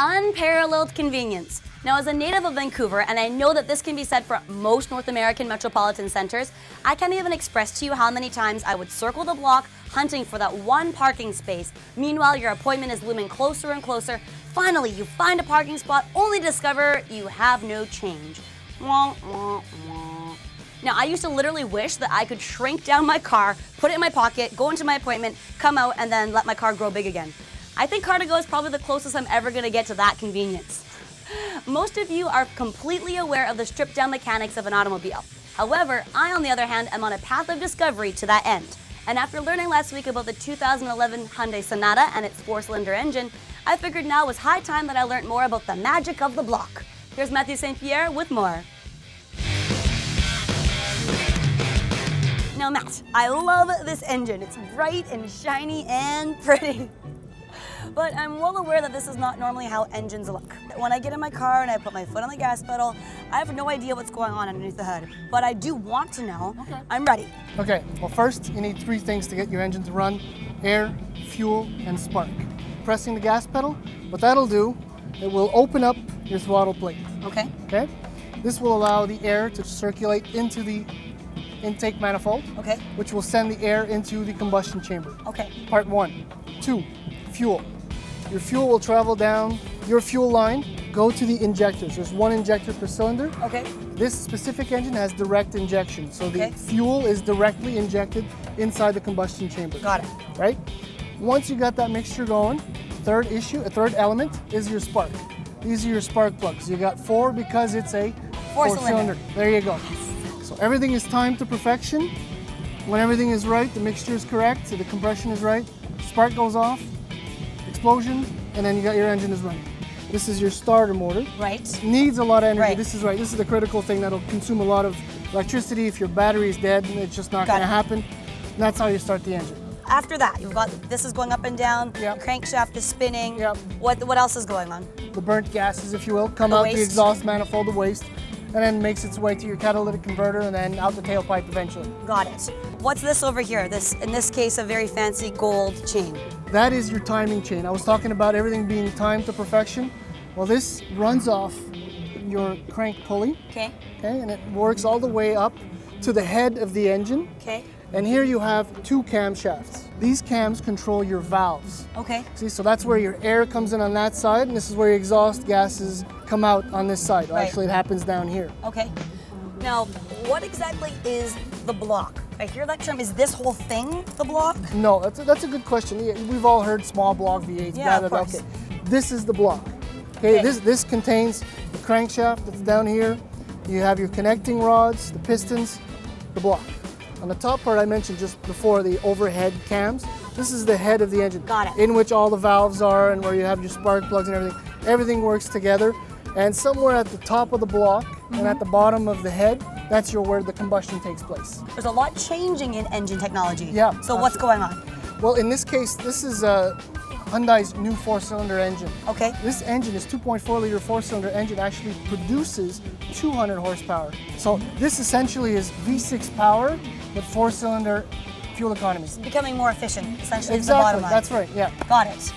Unparalleled convenience. Now, as a native of Vancouver, and I know that this can be said for most North American metropolitan centers, I can't even express to you how many times I would circle the block hunting for that one parking space. Meanwhile, your appointment is looming closer and closer. Finally, you find a parking spot only to discover you have no change. Now, I used to literally wish that I could shrink down my car, put it in my pocket, go into my appointment, come out, and then let my car grow big again. I think Car2Go is probably the closest I'm ever gonna get to that convenience. Most of you are completely aware of the stripped down mechanics of an automobile. However, I, on the other hand, am on a path of discovery to that end. And after learning last week about the 2011 Hyundai Sonata and its four cylinder engine, I figured now was high time that I learned more about the magic of the block. Here's Mathieu St-Pierre with more. Now, Matt, I love this engine. It's bright and shiny and pretty. But I'm well aware that this is not normally how engines look. When I get in my car and I put my foot on the gas pedal, I have no idea what's going on underneath the hood. But I do want to know. Okay. I'm ready. Okay, well first you need three things to get your engine to run. Air, fuel, and spark. Pressing the gas pedal, what that'll do, it will open up your throttle plate. Okay. Okay? This will allow the air to circulate into the intake manifold. Okay. Which will send the air into the combustion chamber. Okay. Part one. Two, fuel. Your fuel will travel down your fuel line, go to the injectors. There's one injector per cylinder. Okay. This specific engine has direct injection, so Okay. the fuel is directly injected inside the combustion chamber. Got it. Right? Once you got that mixture going, third issue, a third element is your spark. These are your spark plugs. You got four because it's a Four cylinder. There you go. So everything is timed to perfection. When everything is right, the mixture is correct, so the compression is right, spark goes off, explosion, and then you got your engine is running. This is your starter motor. Right. Needs a lot of energy. Right. This is right. This is the critical thing that'll consume a lot of electricity. If your battery is dead, it's just not going to happen. And that's how you start the engine. After that, you've got this is going up and down. Yep. The crankshaft is spinning. Yep. What what else is going on? The burnt gases, if you will, come The out waste. the exhaust manifold, the waste, and then makes its way to your catalytic converter and then out the tailpipe eventually. Got it. What's this over here? This in this case a very fancy gold chain. That is your timing chain. I was talking about everything being timed to perfection. Well, this runs off your crank pulley, Okay. okay, and it works all the way up to the head of the engine. Okay. And here you have two camshafts. These cams control your valves. Okay. See, so that's where your air comes in on that side, and this is where your exhaust gases come out on this side. Right. Actually, it happens down here. Okay. Now, what exactly is the block? I hear that term. Is this whole thing the block? No, that's a, that's a good question. We've all heard small block V8s. Yeah, blah, of blah, blah. course. Okay, this is the block. Okay, Okay. this this contains the crankshaft that's down here. You have your connecting rods, the pistons, the block. On the top part I mentioned just before, the overhead cams. This is the head of the engine. Got it. In which all the valves are and where you have your spark plugs and everything. Everything works together. And somewhere at the top of the block and at the bottom of the head, that's your where the combustion takes place. There's a lot changing in engine technology. Yeah, So what's going on? Well, in this case, this is uh, Hyundai's new four-cylinder engine. Okay. This engine, this 2.4 liter four-cylinder engine, actually produces 200 horsepower. So this essentially is V6 power with four-cylinder fuel economy. Becoming more efficient, essentially. is the Exactly. bottom line. That's right. Yeah. Got it.